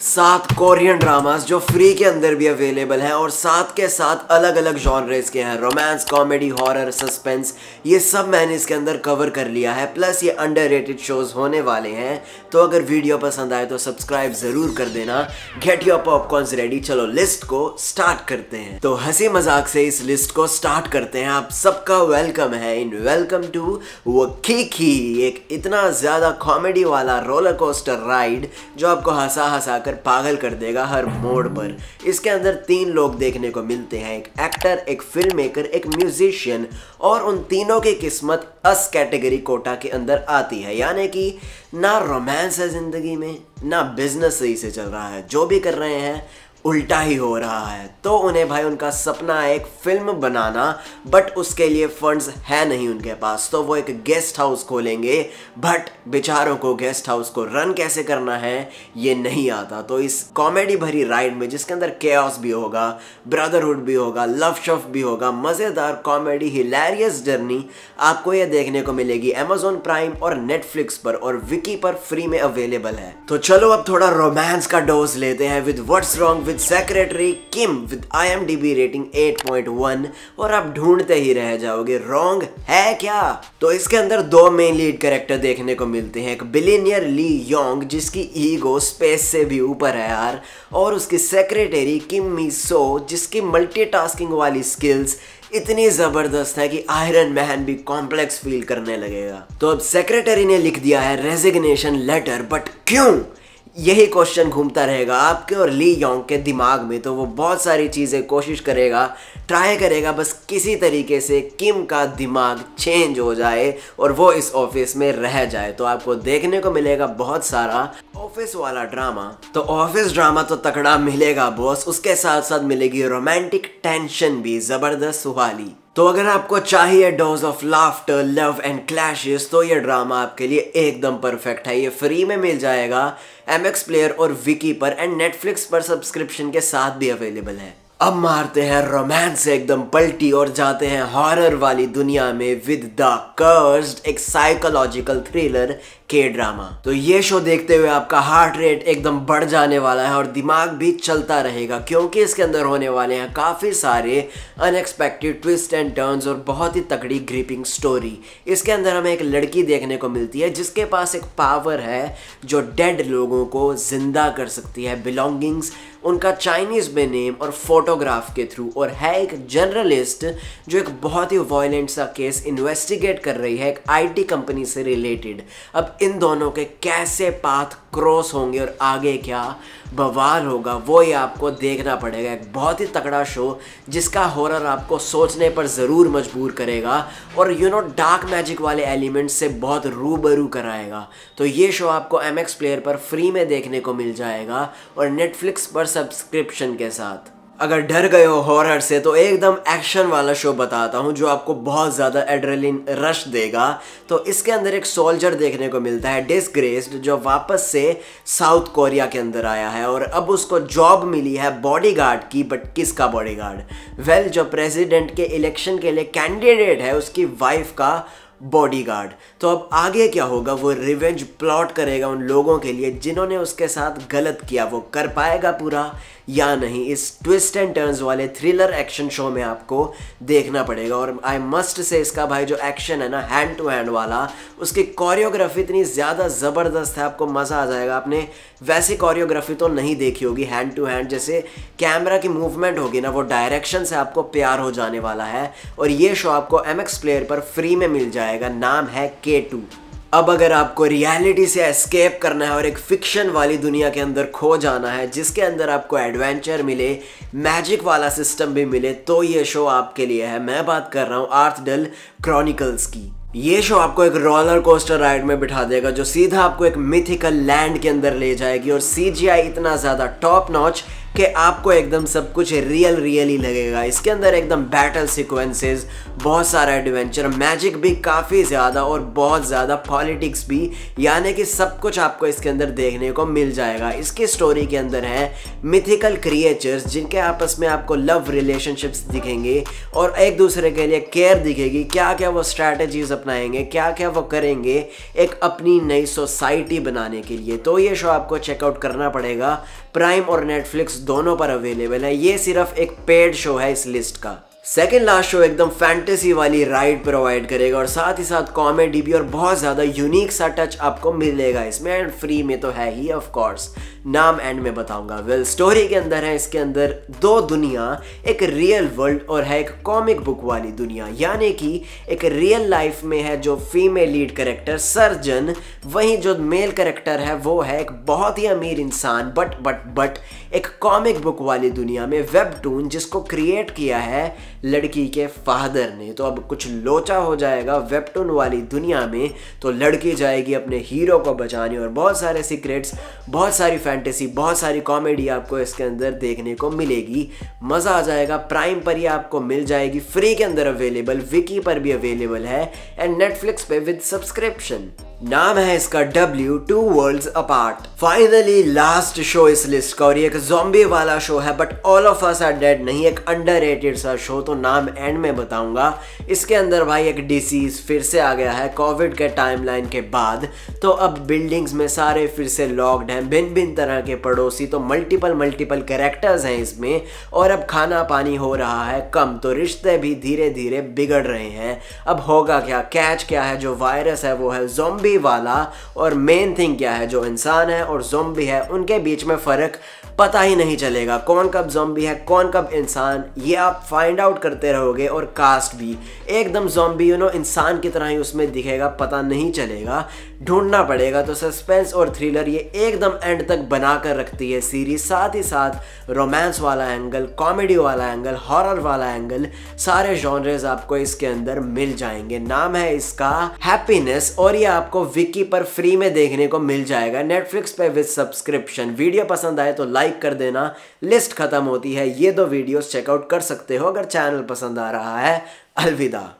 सात Korean dramas जो free के अंदर भी अवेलेबल हैं और साथ के साथ अलग अलग जॉनरेस के हैं। रोमांस कॉमेडी हॉरर सस्पेंस ये सब मैंने इसके अंदर कवर कर लिया है। प्लस ये अंडर रेटेड शोज़ होने वाले हैं। तो अगर वीडियो पसंद आए तो सब्सक्राइब ज़रूर कर देना। गेट योर पॉपकॉर्न्स रेडी चलो लिस्ट को स्टार्ट करते हैं। तो हँसी मज़ाक से इस लिस्ट को स्टार्ट करते हैं। आप सबका वेलकम है। इन वेलकम टू वो की एक इतना ज़्यादा कॉमेडी वाला रोलर कोस्टर राइड जो आपको हंसा हंसा कर पागल कर देगा हर मोड़ पर। इसके अंदर तीन लोग देखने को मिलते हैं, एक एक्टर एक फ़िल्म मेकर एक म्यूजिशियन और उन तीनों की किस्मत अस कैटेगरी कोटा के अंदर आती है। यानी कि ना रोमांस है ज़िंदगी में, ना बिज़नेस सही से चल रहा है। जो भी कर रहे हैं उल्टा ही हो रहा है। तो उन्हें भाई उनका सपना है एक फ़िल्म बनाना बट उसके लिए फंड्स है नहीं उनके पास। तो वो एक गेस्ट हाउस खोलेंगे बट बेचारों को गेस्ट हाउस को रन कैसे करना है, ये नहीं आता। तो इस कॉमेडी भरी राइड में जिसके अंदर केयस भी होगा ब्रदरहुड भी होगा लव शफ भी होगा, मज़ेदार कॉमेडी हिलेरियस जर्नी आपको ये देखने को मिलेगी अमेजोन प्राइम और नेटफ्लिक्स पर और विकी पर फ्री में अवेलेबल है। तो चलो अब थोड़ा रोमांस का डोज लेते हैं with what's wrong with with secretary Kim with IMDb rating 8.1 और आप ढूंढते ही रह जाओगे। रॉन्ग है क्या? तो इसके अंदर दो मेन लीड कैरेक्टर देखने को मिलते हैं। एक बिलीनियर ली योंग जिसकी ईगो स्पेस से भी ऊपर है यार, और उसकी सेक्रेटरी किम मी सो जिसकी मल्टीटास्किंग वाली स्किल्स इतनी ज़बरदस्त है कि आयरन मैन भी कॉम्प्लेक्स फील करने लगेगा। तो अब सेक्रेटरी ने लिख दिया है रेजिग्नेशन लेटर बट क्यों? यही क्वेश्चन घूमता रहेगा आपके और ली योंग के दिमाग में तो वो बहुत सारी चीज़ें कोशिश करेगा ट्राई करेगा बस किसी तरीके से किम का दिमाग चेंज हो जाए और वो इस ऑफ़िस में रह जाए। तो आपको देखने को मिलेगा बहुत सारा ऑफ़िस वाला ड्रामा। तो ऑफ़िस ड्रामा तो तकड़ा मिलेगा, बॉस। उसके साथ साथ मिलेगी रोमांटिक टेंशन भी, ज़बरदस्त वाली तो अगर आपको चाहिए dose of laughter love and clashes तो ये ड्रामा आपके लिए एकदम परफेक्ट है। ये फ्री में मिल जाएगा। एम एक्स प्लेयर और विकी पर एंड नेटफ्लिक्स पर सब्सक्रिप्शन के साथ भी अवेलेबल है। अब मारते हैं रोमांस एकदम पलटी और जाते हैं हॉरर वाली दुनिया में विद द कर्स्ड एक साइकोलॉजिकल थ्रिलर के ड्रामा तो ये शो देखते हुए आपका हार्ट रेट एकदम बढ़ जाने वाला है और दिमाग भी चलता रहेगा, क्योंकि इसके अंदर होने वाले हैं काफ़ी सारे अनएक्सपेक्टेड ट्विस्ट एंड टर्न्स और बहुत ही तकड़ी ग्रिपिंग स्टोरी इसके अंदर हमें एक लड़की देखने को मिलती है, जिसके पास एक पावर है जो डेड लोगों को ज़िंदा कर सकती है बिलोंगिंग्स उनका चाइनीज़ में नेम और फोटोग्राफ के थ्रू और है एक जर्नलिस्ट जो एक बहुत ही वायलेंट सा केस इन्वेस्टिगेट कर रही है, एक आईटी कंपनी से रिलेटेड अब इन दोनों के कैसे पाथ क्रॉस होंगे और आगे क्या बवाल होगा वो ही आपको देखना पड़ेगा। एक बहुत ही तगड़ा शो जिसका हॉरर आपको सोचने पर ज़रूर मजबूर करेगा और यू नो डार्क मैजिक वाले एलिमेंट से बहुत रूबरू कराएगा। तो ये शो आपको एमएक्स प्लेयर पर फ्री में देखने को मिल जाएगा और नेटफ्लिक्स पर सब्सक्रिप्शन के साथ। अगर डर गए हो हॉरर से तो एकदम एक्शन वाला शो बताता हूँ जो आपको बहुत ज़्यादा एड्रेलिन रश देगा। तो इसके अंदर एक सोल्जर देखने को मिलता है डिसग्रेस्ड जो वापस से साउथ कोरिया के अंदर आया है और अब उसको जॉब मिली है बॉडीगार्ड की बट किसका बॉडीगार्ड वेल जो प्रेसिडेंट के इलेक्शन के लिए कैंडिडेट है, उसकी वाइफ का बॉडीगार्ड तो अब आगे क्या होगा? वो रिवेंज प्लॉट करेगा उन लोगों के लिए जिन्होंने उसके साथ गलत किया, वो कर पाएगा पूरा। या नहीं, इस ट्विस्ट एंड टर्न्स वाले थ्रिलर एक्शन शो में आपको देखना पड़ेगा। और आई मस्ट से इसका भाई जो एक्शन है ना हैंड टू हैंड वाला, उसकी कोरियोग्राफी इतनी ज़्यादा ज़बरदस्त है, आपको मज़ा आ जाएगा। आपने वैसी कोरियोग्राफी तो नहीं देखी होगी हैंड टू हैंड जैसे कैमरा की मूवमेंट होगी ना, वो डायरेक्शन से आपको प्यार हो जाने वाला है। और ये शो आपको एमएक्स प्लेयर पर फ्री में मिल जाएगा, नाम है के टू अब अगर आपको रियलिटी से एस्केप करना है और एक फिक्शन वाली दुनिया के अंदर खो जाना है, जिसके अंदर आपको एडवेंचर मिले मैजिक वाला सिस्टम भी मिले तो ये शो आपके लिए है। मैं बात कर रहा हूँ आर्थ डल क्रॉनिकल्स की। ये शो आपको एक रोलर कोस्टर राइड में बिठा देगा, जो सीधा आपको एक मिथिकल लैंड के अंदर ले जाएगी, और सीजीआई इतना ज़्यादा टॉप नॉच कि आपको एकदम सब कुछ रियल रियल ही लगेगा। इसके अंदर एकदम बैटल सिक्वेंसेस बहुत सारा एडवेंचर मैजिक भी काफ़ी ज़्यादा और बहुत ज़्यादा पॉलिटिक्स भी, यानी कि सब कुछ आपको इसके अंदर देखने को मिल जाएगा। इसकी स्टोरी के अंदर है मिथिकल क्रिएचर्स जिनके आपस में आपको लव रिलेशनशिप्स दिखेंगे और एक दूसरे के लिए केयर दिखेगी। क्या क्या वो स्ट्रैटेजीज अपनाएँगे क्या क्या वो करेंगे एक अपनी नई सोसाइटी बनाने के लिए। तो ये शो आपको चेकआउट करना पड़ेगा। प्राइम और नेटफ्लिक्स दोनों पर अवेलेबल है। ये सिर्फ़ एक पेड शो है इस लिस्ट का। सेकेंड लास्ट शो एकदम फैंटेसी वाली राइड प्रोवाइड करेगा और साथ ही साथ कॉमेडी भी और बहुत ज़्यादा यूनिक सा टच आपको मिलेगा इसमें एंड फ्री में तो है ही ऑफ़ कोर्स नाम एंड में बताऊँगा। वेल स्टोरी के अंदर है, इसके अंदर दो दुनिया, एक रियल वर्ल्ड और है एक कॉमिक बुक वाली दुनिया। यानी कि एक रियल लाइफ में है जो फीमेल लीड करेक्टर सर्जन वहीं जो मेल करेक्टर है, वो है एक बहुत ही अमीर इंसान बट बट बट एक कॉमिक बुक वाली दुनिया में वेबटून जिसको क्रिएट किया है लड़की के फादर ने। तो अब कुछ लोचा हो जाएगा वेबटून वाली दुनिया में तो लड़की जाएगी अपने हीरो को बचाने और बहुत सारे सीक्रेट्स बहुत सारी फैंटेसी बहुत सारी कॉमेडी आपको इसके अंदर देखने को मिलेगी। मज़ा आ जाएगा प्राइम पर ही आपको मिल जाएगी फ्री के अंदर अवेलेबल विकी पर भी अवेलेबल है एंड नेटफ्लिक्स पे विद सब्सक्रिप्शन नाम है इसका W two world apart finally last show इस लिस्ट का और ये एक जोम्बी वाला शो है but all of us are dead नहीं, एक अंडर सा शो तो नाम एंड में बताऊँगा। इसके अंदर भाई एक डिसीज फिर से आ गया है कोविड के टाइमलाइन के बाद। तो अब बिल्डिंग्स में सारे फिर से लॉक्ड हैं भिन्न भिन्न तरह के पड़ोसी तो मल्टीपल मल्टीपल कैरेक्टर्स हैं इसमें। और अब खाना पानी हो रहा है, कम तो रिश्ते भी धीरे धीरे बिगड़ रहे हैं। अब होगा क्या कैच क्या है, जो वायरस है वो है जोम्बी वाला और मेन थिंग क्या है, जो इंसान है और जोम्बी है, उनके बीच में फ़र्क पता ही नहीं चलेगा। कौन कब जोम्बी है, कौन कब इंसान, ये आप फाइंड आउट करते रहोगे और कास्ट भी। एकदम जोम्बी यू नो इंसान की तरह ही उसमें दिखेगा, पता नहीं चलेगा। ढूंढना पड़ेगा तो सस्पेंस और थ्रिलर ये एकदम एंड तक बना कर रखती है सीरीज़ साथ ही साथ रोमांस वाला एंगल कॉमेडी वाला एंगल हॉरर वाला एंगल सारे जॉनरेज आपको इसके अंदर मिल जाएँगे। नाम है इसका हैप्पीनेस और ये आपको विकी पर फ्री में देखने को मिल जाएगा। नेटफ्लिक्स पे विद सब्सक्रिप्शन वीडियो पसंद आए तो लाइक कर देना। लिस्ट खत्म होती है। ये दो वीडियोस चेकआउट कर सकते हो अगर चैनल पसंद आ रहा है। अलविदा।